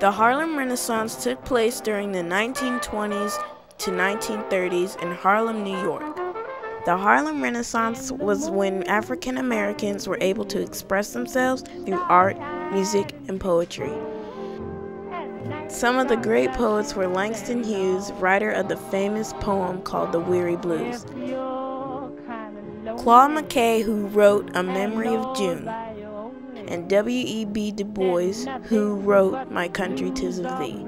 The Harlem Renaissance took place during the 1920s to 1930s in Harlem, New York. The Harlem Renaissance was when African Americans were able to express themselves through art, music, and poetry. Some of the great poets were Langston Hughes, writer of the famous poem called The Weary Blues. Claude McKay, who wrote A Memory of June, and W.E.B. Du Bois, who wrote My Country Tis of Thee.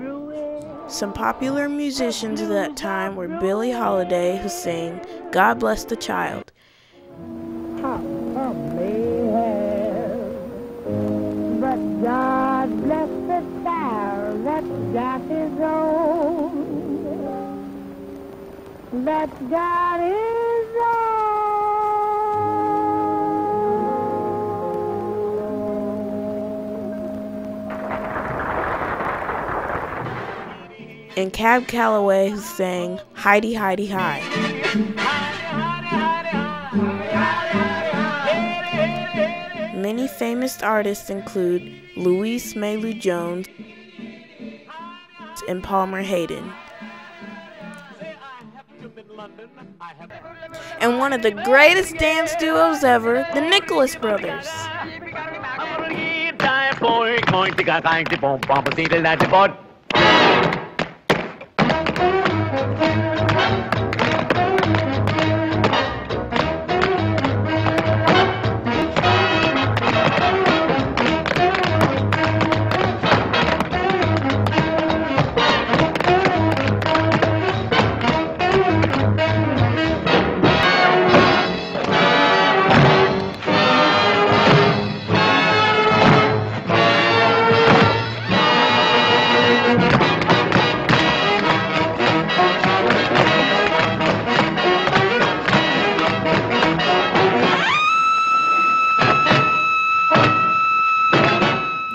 Some popular musicians of that time were Billie Holiday, who sang God Bless the Child. But God his and Cab Calloway who sang Heidi Heidi Hi. Many famous artists include Lois Mailou Jones and Palmer Hayden. And one of the greatest dance duos ever, the Nicholas Brothers.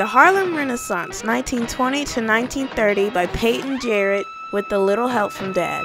Harlem Renaissance, 1920 to 1930 by Payton Jarrett with a little help from Dad.